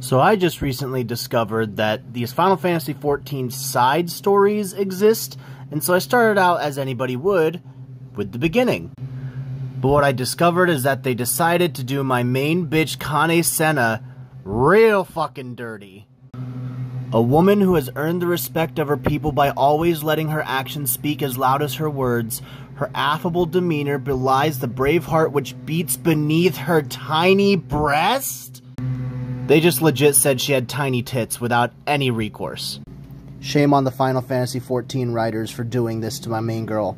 So I just recently discovered that these Final Fantasy XIV side stories exist, and so I started out as anybody would, with the beginning. But what I discovered is that they decided to do my main bitch Kan-E-Senna real fucking dirty. A woman who has earned the respect of her people by always letting her actions speak as loud as her words, her affable demeanor belies the brave heart which beats beneath her tiny breast? They just legit said she had tiny tits without any recourse. Shame on the Final Fantasy XIV writers for doing this to my main girl.